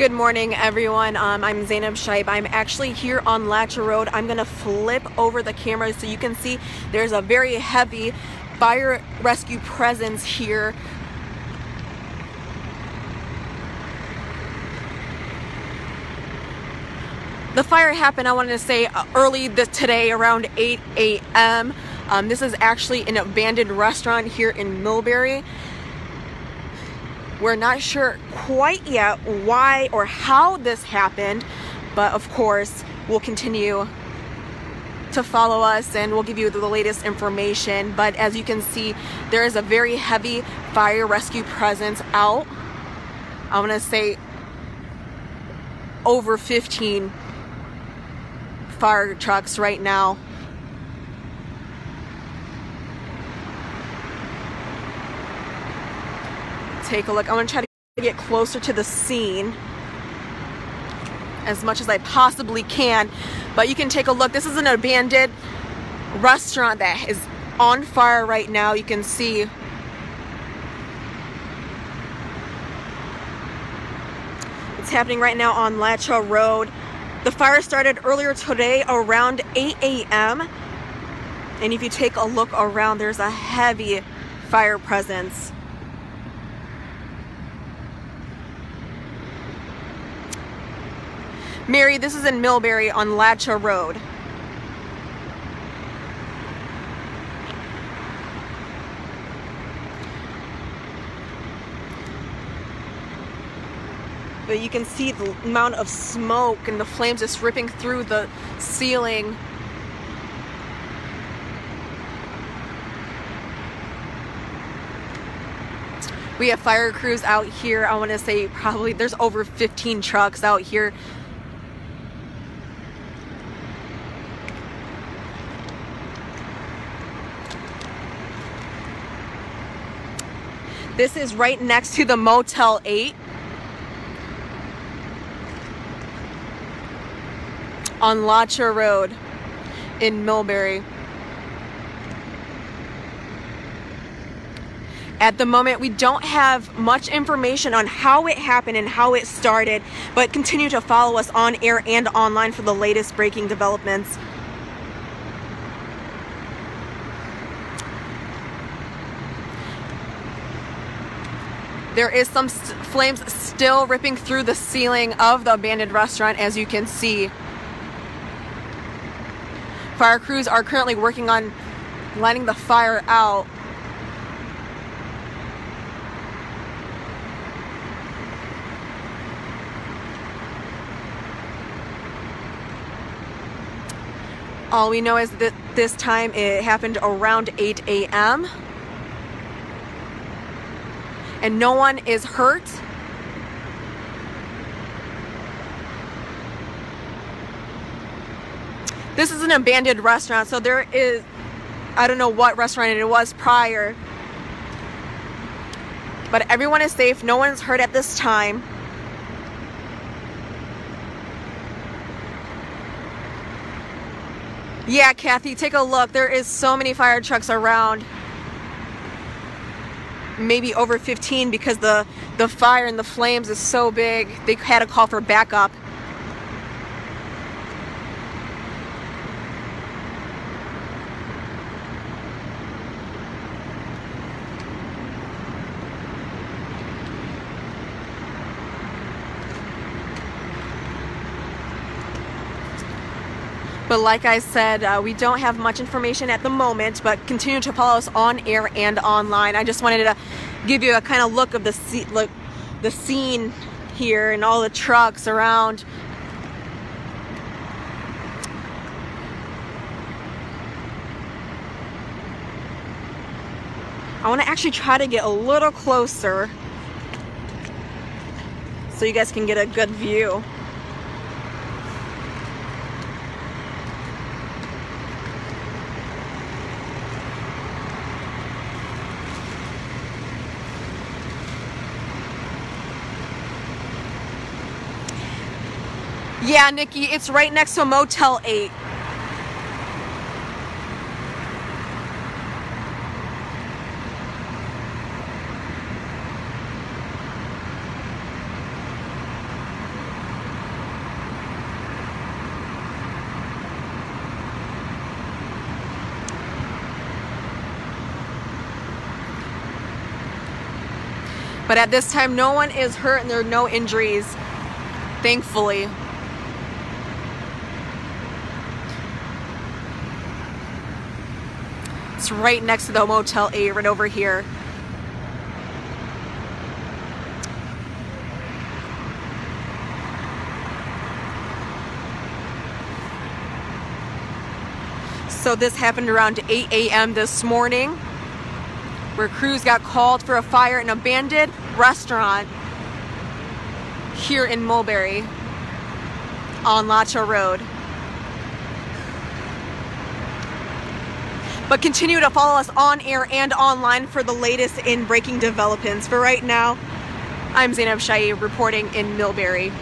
Good morning, everyone. Um, I'm Zainab Shaib. I'm actually here on Latcha Road. I'm going to flip over the camera so you can see there's a very heavy fire rescue presence here. The fire happened, I wanted to say, uh, early this, today around 8 a.m. Um, this is actually an abandoned restaurant here in Millbury. We're not sure quite yet why or how this happened, but of course, we'll continue to follow us and we'll give you the latest information. But as you can see, there is a very heavy fire rescue presence out. I want to say over 15 fire trucks right now. Take a look. I'm gonna try to get closer to the scene as much as I possibly can. But you can take a look. This is an abandoned restaurant that is on fire right now. You can see it's happening right now on Latcha Road. The fire started earlier today around 8 a.m. And if you take a look around, there's a heavy fire presence. Mary, this is in Millbury on Latcha Road. But you can see the amount of smoke and the flames just ripping through the ceiling. We have fire crews out here. I want to say probably there's over 15 trucks out here This is right next to the Motel 8. On Latcha Road in Millbury. At the moment, we don't have much information on how it happened and how it started, but continue to follow us on air and online for the latest breaking developments. There is some st flames still ripping through the ceiling of the abandoned restaurant as you can see. Fire crews are currently working on letting the fire out. All we know is that this time it happened around 8 a.m and no one is hurt. This is an abandoned restaurant, so there is, I don't know what restaurant it was prior. But everyone is safe. No one's hurt at this time. Yeah, Kathy, take a look. There is so many fire trucks around maybe over 15 because the, the fire and the flames is so big. They had a call for backup. But like I said, uh, we don't have much information at the moment, but continue to follow us on air and online. I just wanted to give you a kind of look of the look, the scene here and all the trucks around. I want to actually try to get a little closer so you guys can get a good view. Yeah, Nikki, it's right next to Motel 8. But at this time, no one is hurt and there are no injuries, thankfully. It's right next to the Motel 8, right over here. So this happened around 8 a.m. this morning where crews got called for a fire in an abandoned restaurant here in Millbury on Latcha Road. But continue to follow us on air and online for the latest in breaking developments. For right now, I'm Zainab Shai reporting in Millbury.